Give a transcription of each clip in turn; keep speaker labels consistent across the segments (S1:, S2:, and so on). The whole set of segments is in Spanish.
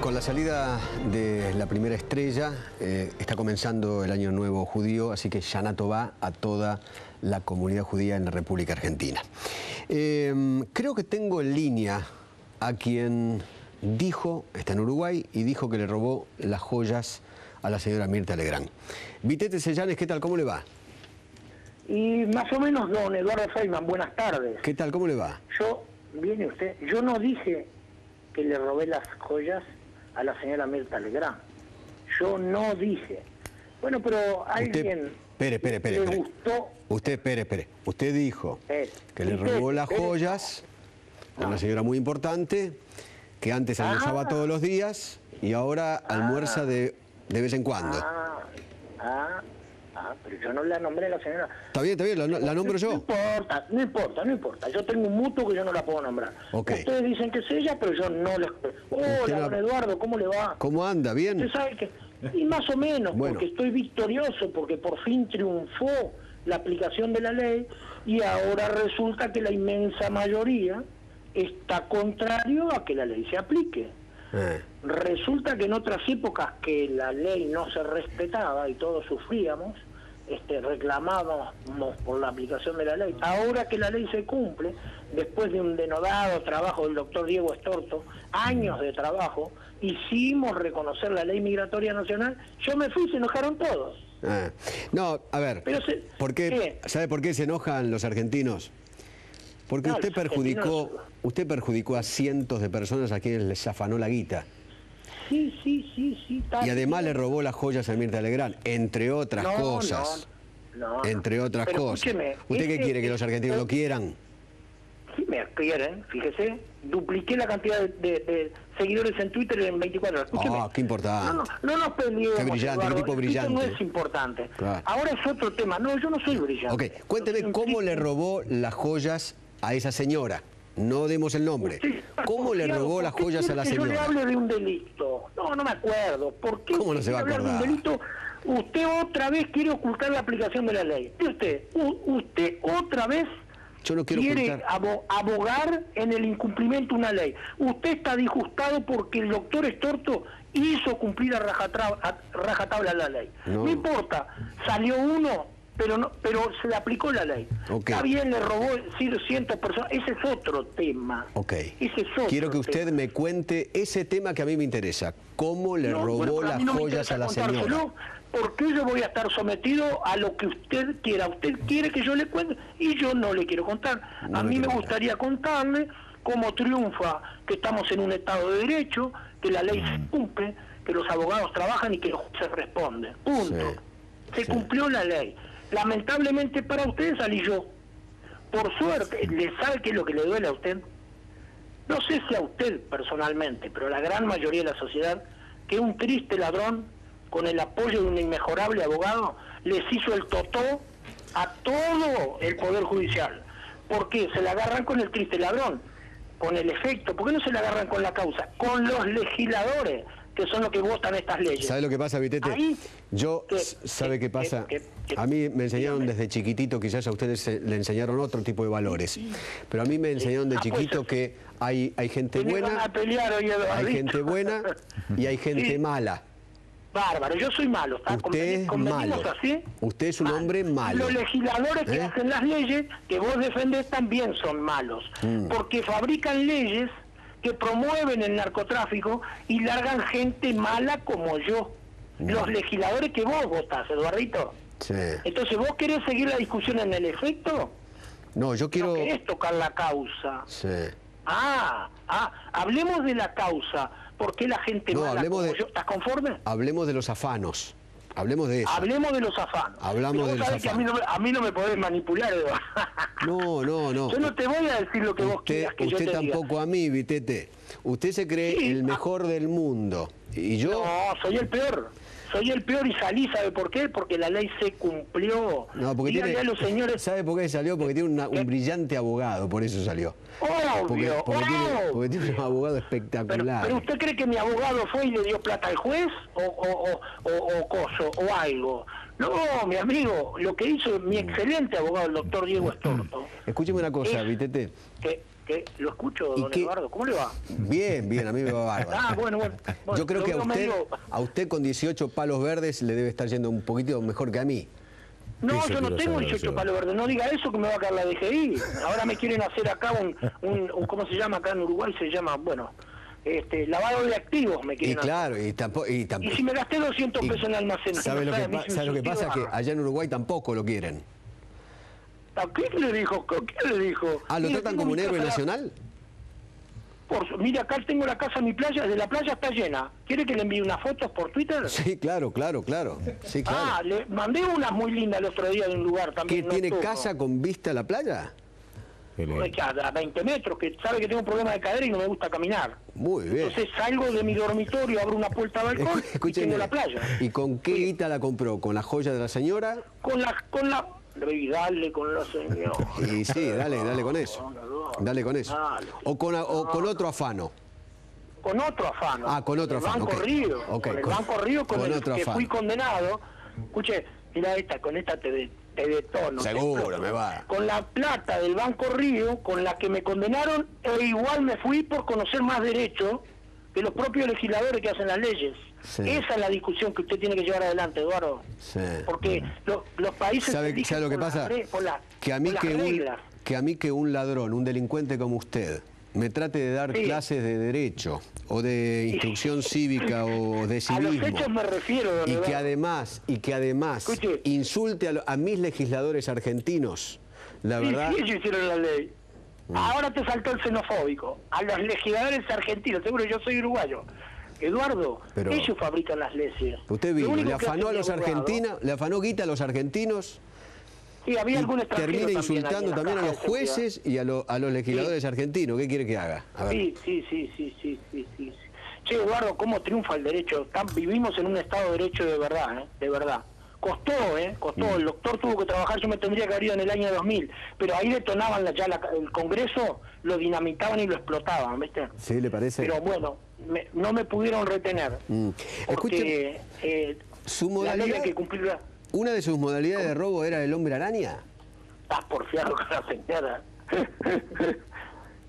S1: con la salida de la primera estrella, eh, está comenzando el Año Nuevo Judío, así que Shanato va a toda la comunidad judía en la República Argentina. Eh, creo que tengo en línea a quien dijo, está en Uruguay, y dijo que le robó las joyas a la señora Mirta Legrand. Vitete Sellanes, ¿qué tal? ¿Cómo le va?
S2: Y más o menos, don Eduardo Feynman, buenas tardes.
S1: ¿Qué tal? ¿Cómo le va?
S2: Yo, viene usted, yo no dije que le robé las joyas a la señora Mirta Legrand. Yo no dije. Bueno, pero alguien
S1: espere, espere, espere,
S2: le gustó...
S1: Usted, espere, espere. Usted dijo
S2: Eh,
S1: que le
S2: usted,
S1: robó las joyas a una señora muy importante, que antes almorzaba
S2: Ah.
S1: todos los días y ahora almuerza de, de vez en cuando.
S2: Ah, ah, ah, pero yo no la nombré a la señora.
S1: Está bien, está bien, la, la nombro
S2: No
S1: yo.
S2: importa, no importa, no importa. Yo tengo un mutuo que yo no la puedo nombrar. Ustedes dicen que es ella, pero yo no les... Hola, don Eduardo, ¿cómo le va?
S1: ¿Cómo anda? ¿Bien?
S2: Usted sabe que, y más o menos,
S1: Bueno.
S2: porque estoy victorioso, porque por fin triunfó la aplicación de la ley y ahora resulta que la inmensa mayoría está contrario a que la ley se aplique.
S1: Eh,
S2: Resulta que en otras épocas que la ley no se respetaba y todos sufríamos, este, reclamábamos por la aplicación de la ley. Ahora que la ley se cumple, después de un denodado trabajo del doctor Diego Estorto, años de trabajo, hicimos reconocer la ley migratoria nacional, yo me fui y se enojaron todos.
S1: eh. No, a ver,
S2: Pero se-
S1: ¿por qué. ¿sabe por qué se enojan los argentinos? Porque
S2: No,
S1: usted perjudicó,
S2: argentinos-
S1: usted perjudicó a cientos de personas a quienes les afanó la guita.
S2: Sí, sí, sí, sí.
S1: Y además le robó las joyas a Mirta Legrand, entre otras
S2: No,
S1: cosas.
S2: no, no,
S1: entre otras
S2: Pero
S1: cosas. ¿Usted qué quiere? ¿Que los argentinos lo quieran?
S2: Si me quieren, fíjese, dupliqué la cantidad de, de- de seguidores en Twitter en 24 horas.
S1: Ah, qué importante.
S2: No, no, no nos peleemos.
S1: Qué brillante, qué tipo brillante.
S2: no es importante.
S1: Claro.
S2: Ahora es otro tema. No, yo no soy brillante.
S1: Ok, cuénteme cómo le robó las joyas a esa señora. No demos el nombre. ¿Cómo le robó
S2: ¿Por
S1: las joyas a la
S2: que Yo le
S1: señora?
S2: hable de un delito. No, no me acuerdo. ¿Por qué
S1: ¿Cómo no se va a
S2: hablar de un delito? Usted otra vez quiere ocultar la aplicación de la ley. ¿Y usted? Usted otra vez
S1: Yo no quiero
S2: quiere abogar en el incumplimiento de una ley. Usted está disgustado porque el doctor Estorto hizo cumplir a rajatabla, a rajatabla la ley.
S1: No.
S2: No. importa, salió uno, pero no, pero se le aplicó la ley.
S1: Ok.
S2: Está bien, le robó sí, cientos de personas. Ese es otro tema. Ese es otro
S1: Quiero que usted
S2: tema.
S1: me cuente ese tema que a mí me interesa. ¿Cómo le
S2: No,
S1: robó
S2: bueno,
S1: las
S2: no
S1: joyas a la señora?
S2: Porque yo voy a estar sometido a lo que usted quiera. Usted quiere que yo le cuente y yo no le quiero contar.
S1: No
S2: a mí me gustaría contarle cómo triunfa que estamos en un Estado de Derecho, que la ley
S1: Mm.
S2: se cumple, que los abogados trabajan y que los jueces responden. Punto.
S1: Sí,
S2: Se
S1: sí.
S2: cumplió la ley. Lamentablemente para ustedes salí yo. Por suerte, ¿le es lo que le duele a usted? No sé si a usted personalmente, pero a la gran mayoría de la sociedad, que un triste ladrón, con el apoyo de un inmejorable abogado, les hizo el totó a todo el Poder Judicial. ¿Por qué? Se le agarran con el triste ladrón, con el efecto. ¿Por qué no se le agarran con la causa? Con los legisladores, que son los que votan estas leyes.
S1: ¿Sabe lo que pasa, Vitete?
S2: Ahí-
S1: Yo. ¿sabe qué pasa? A mí me enseñaron desde chiquitito, quizás a ustedes le enseñaron otro tipo de valores, pero a mí me enseñaron de
S2: Ah, pues,
S1: chiquito
S2: eh,
S1: que hay, hay gente buena, hay gente buena y hay gente mala.
S2: Bárbaro, yo soy malo.
S1: Usted es malo.
S2: así.
S1: Usted es un hombre malo.
S2: Los legisladores que
S1: ¿Eh?
S2: hacen las leyes que vos defendés también son malos,
S1: Mm.
S2: porque fabrican leyes que promueven el narcotráfico y largan gente mala como yo.
S1: Mm.
S2: Los legisladores que vos votás, Eduardito.
S1: Sí.
S2: Entonces, ¿vos querés seguir la discusión en el efecto?
S1: No, yo quiero...
S2: No querés tocar la causa.
S1: Sí.
S2: Ah, ah, hablemos de la causa. ¿Por qué la gente
S1: No,
S2: mala
S1: hablemos
S2: como
S1: de-
S2: yo? ¿Estás conforme?
S1: Hablemos de los afanos. Hablemos de eso.
S2: Hablemos de los afanos.
S1: Hablamos
S2: vos
S1: de los
S2: que a mí, no, me- a mí no me podés manipular, Eduardo.
S1: No, no, no.
S2: Yo no te voy a decir lo que vos quieras que yo
S1: usted
S2: te diga.
S1: tampoco a mí, Vitete. Usted se cree
S2: Sí,
S1: el
S2: ah.
S1: mejor del mundo. Y yo...
S2: No, soy el peor. Soy el peor y salí, ¿sabe por qué? Porque la ley se cumplió.
S1: No, porque tiene,
S2: a los señores...
S1: ¿Sabe por qué salió? Porque tiene un brillante abogado, por eso salió. Porque,
S2: Obvio,
S1: porque tiene,
S2: obvio.
S1: porque tiene un abogado
S2: Pero,
S1: espectacular.
S2: pero usted cree que mi abogado fue y le dio plata al juez o, o, o, o, o coso o algo. No, mi amigo, lo que hizo mi excelente abogado, el doctor Diego Estorto,
S1: Escúcheme una cosa,
S2: Es-
S1: Vitete.
S2: que, ¿Qué? ¿Lo escucho, don Eduardo? ¿Cómo le va?
S1: Bien, bien, a mí me va bárbaro.
S2: ah, bueno, bueno.
S1: Yo creo que a usted, a usted con 18 palos verdes le debe estar yendo un poquito mejor que a mí.
S2: No, yo no tengo 18 palos verdes. No diga eso que me va a caer la DGI. Ahora me quieren hacer acá un, un, ¿cómo se llama acá en Uruguay? Se llama, bueno, este, lavado de activos me quieren
S1: Y claro, y tampoco... Y,
S2: y, si me gasté 200 pesos en almacén.
S1: ¿Sabe lo, que, ¿sabe lo que pasa? Que allá en Uruguay tampoco lo quieren.
S2: ¿A qué le dijo? ¿Qué le dijo?
S1: Ah, ¿lo tratan como un héroe nacional?
S2: Por, mire, acá tengo la casa, mi playa, de la playa está llena. ¿Quiere que le envíe unas fotos por Twitter?
S1: Sí, claro, claro, claro. Sí, claro.
S2: Ah, le mandé unas muy lindas el otro día de un lugar también.
S1: ¿Que tiene casa con vista a la playa?
S2: A 20 metros, que sabe que tengo un problema de cadera y no me gusta caminar.
S1: Muy bien.
S2: Entonces salgo de mi dormitorio, abro una puerta al balcón y tengo la playa.
S1: ¿Y con qué guita la compró? ¿Con la joya de la señora?
S2: Con la, con la, y dale con la señora.
S1: Y sí, dale, dale con eso. Dale con eso. O con, o con otro afano.
S2: Con otro afano.
S1: Ah, con otro afano.
S2: Banco Río. con el Banco Río con, el que fui condenado. Escuche, mira esta, con esta te, te detono.
S1: Seguro, me va.
S2: Con la plata del Banco Río, con la que me condenaron, e igual me fui por conocer más derecho que los propios legisladores que hacen las leyes. Esa es la discusión que usted tiene que llevar adelante, Eduardo. Porque los países...
S1: ¿Sabe, lo que pasa? que, a mí que, un, que a mí que un ladrón, un delincuente como usted, me trate de dar clases de derecho o de instrucción cívica o de civismo.
S2: A los hechos me refiero,
S1: Y que además, y que además insulte a, mis legisladores argentinos, la verdad...
S2: Ellos hicieron la ley. Mm. Ahora te saltó el xenofóbico. A los legisladores argentinos, seguro yo soy uruguayo. Eduardo, ellos fabrican las leyes.
S1: Usted vino, le afanó a los argentinos, le afanó guita a los argentinos.
S2: Sí, había algún
S1: Termina insultando también, a los jueces y a, a los legisladores argentinos. ¿Qué quiere que haga?
S2: Sí, sí, sí, sí, sí, sí, sí. Che, Eduardo, ¿cómo triunfa el derecho? vivimos en un Estado de Derecho de verdad, ¿eh? De verdad. Costó, ¿eh? Costó. Mm. El doctor tuvo que trabajar, yo me tendría que haber ido en el año 2000. Pero ahí detonaban ya el Congreso, lo dinamitaban y lo explotaban, ¿viste?
S1: Sí, ¿le parece?
S2: Pero bueno, no me pudieron retener. Mm.
S1: Porque eh, su modalidad, que cumplirla. ¿Una de sus modalidades de robo era el hombre araña?
S2: Estás porfiado con la señora.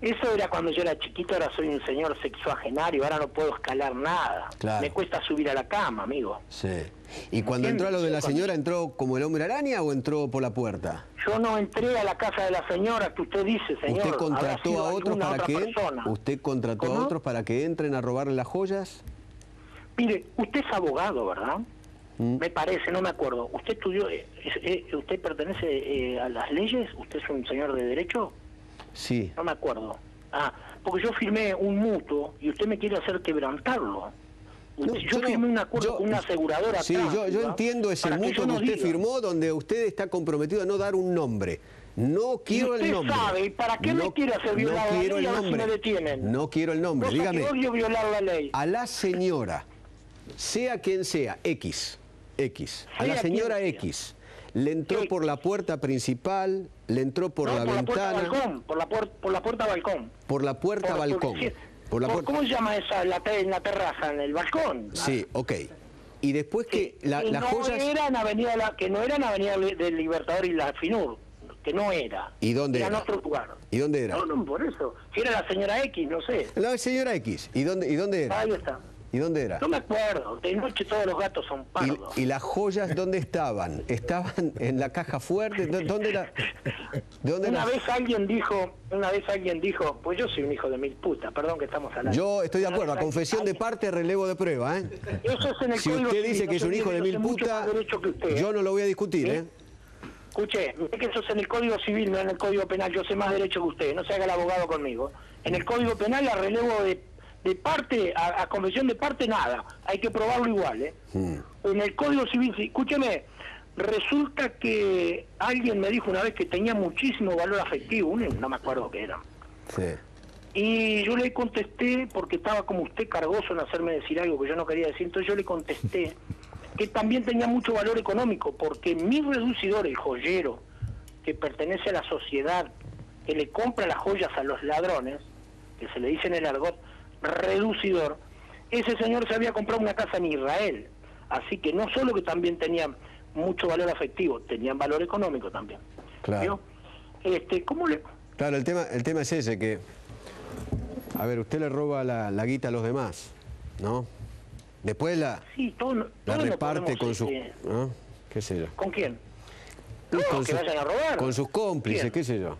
S2: Eso era cuando yo era chiquito, ahora soy un señor sexuagenario, ahora no puedo escalar nada. Me cuesta subir a la cama, amigo.
S1: Sí. ¿Y cuando entró a lo de la señora, entró como el hombre araña o entró por la puerta?
S2: Yo no entré a la casa de la señora que usted dice, señor.
S1: ¿Usted contrató a otros para que usted contrató a otros para que entren a robarle las joyas?
S2: Mire, usted es abogado, ¿verdad? Mm. Me parece, no me acuerdo. ¿Usted estudió, eh, eh, usted pertenece eh, a las leyes? ¿Usted es un señor de derecho?
S1: Sí.
S2: No me acuerdo. Ah, porque yo firmé un mutuo y usted me quiere hacer quebrantarlo. yo, firmé un acuerdo con una aseguradora.
S1: Sí, yo, entiendo ese mutuo que, usted firmó donde usted está comprometido a no dar un nombre. No quiero el nombre.
S2: sabe, ¿y para qué me quiere hacer violar la
S1: ley el nombre.
S2: me detienen?
S1: No quiero el nombre, dígame.
S2: odio violar la ley.
S1: A la señora, sea quien sea, X, X, a la señora X, le entró por la puerta principal, le entró por la ventana.
S2: La balcón, por, la por la puerta balcón.
S1: Por la puerta balcón.
S2: Por, la ¿Cómo se llama esa en la terraza, en el balcón?
S1: Sí, ok. Y después que la, las
S2: no
S1: joyas...
S2: Avenida, la, que no era en Avenida del Libertador y la FINUR, que no era.
S1: ¿Y dónde era?
S2: Era otro lugar.
S1: ¿Y dónde era?
S2: No, no, por eso. Si era la señora X, no sé.
S1: La señora X. ¿Y dónde, y dónde era?
S2: Ahí está.
S1: ¿Y dónde era?
S2: No me acuerdo, de noche todos los gatos son pardos.
S1: ¿Y, las joyas dónde estaban? ¿Estaban en la caja fuerte? ¿Dónde era?
S2: ¿Dónde una vez alguien dijo, una vez alguien dijo, pues yo soy un hijo de mil putas, perdón que estamos hablando.
S1: Yo estoy de acuerdo, a confesión de parte, relevo de prueba, ¿eh?
S2: Eso es en el
S1: si usted dice que es un hijo de mil putas, yo no lo voy a discutir, ¿eh?
S2: Escuche, que eso es en el Código Civil, no en el Código Penal, yo sé más derecho que usted, no se haga el abogado conmigo. En el Código Penal la relevo de de parte, a, convención de parte, nada. Hay que probarlo igual, ¿eh? Hmm. En el Código Civil, escúcheme, resulta que alguien me dijo una vez que tenía muchísimo valor afectivo, no me acuerdo qué era.
S1: Sí.
S2: Y yo le contesté, porque estaba como usted cargoso en hacerme decir algo que yo no quería decir, entonces yo le contesté que también tenía mucho valor económico, porque mi reducidor, el joyero, que pertenece a la sociedad, que le compra las joyas a los ladrones, que se le dice en el argot, reducidor, ese señor se había comprado una casa en Israel. Así que no solo que también tenían mucho valor afectivo, tenían valor económico también.
S1: Claro.
S2: Este, ¿cómo le,
S1: Claro, el tema, el tema es ese, que, a ver, usted le roba la, la guita a los demás, ¿no? Después la,
S2: Sí, todo, no-
S1: la
S2: todo
S1: reparte
S2: podemos,
S1: con sus...
S2: este,
S1: ¿no? ¿Qué sé yo?
S2: ¿Con quién? No,
S1: con
S2: que
S1: sus-
S2: vayan a robar.
S1: Con sus cómplices,
S2: ¿Quién?
S1: qué sé yo.